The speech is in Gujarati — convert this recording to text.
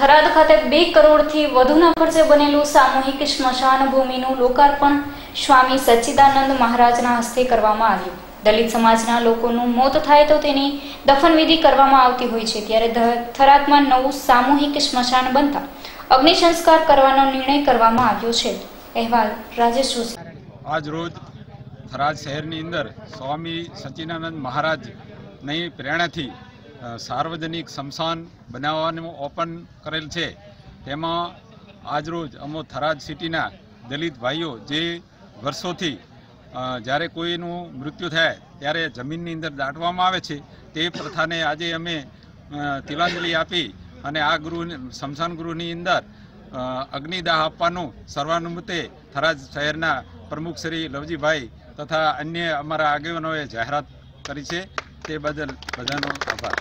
થરાદ ખાતે બે કરોડથી વધુના ખર્ચે બનેલું સામૂહિક સ્મશાન ભૂમિનું લોકાર્પણ સ્વામી સચ્ચિદાનંદ મહારાજના હસ્તે કરવામાં આવ્યું. દલિત સમાજના લોકોનું મોત થાય તો તેની દફનવિધિ કરવામાં આવતી હોય છે, ત્યારે થરાદમાં નવું સામૂહિક સ્મશાન બનતા અગ્નિ સંસ્કાર કરવાનો નિર્ણય કરવામાં આવ્યો છે. અહેવાલ રાજેશ જોશી. આજ રોજ થરાદ શહેરની અંદર સ્વામી સચ્ચિદાનંદ મહારાજની પ્રેરણાથી સાર્વજનિક સ્મશાન બનાવવાનું ઓપન કરેલ છે. તેમાં આજરોજ અમો થરાદ સિટીના દલિત ભાઈઓ જે વર્ષોથી જ્યારે કોઈનું મૃત્યુ થાય, ત્યારે જમીનની અંદર દાટવામાં આવે છે, તે પ્રથાને આજે અમે તિલાંજલિ આપી અને આ ગૃહ, સ્મશાન ગૃહની અંદર અગ્નિદાહ આપવાનું સર્વાનુમતે થરાદ શહેરના પ્રમુખ શ્રી લવજીભાઈ તથા અન્ય અમારા આગેવાનોએ જાહેરાત કરી છે. તે બદલ બધાનો આભાર.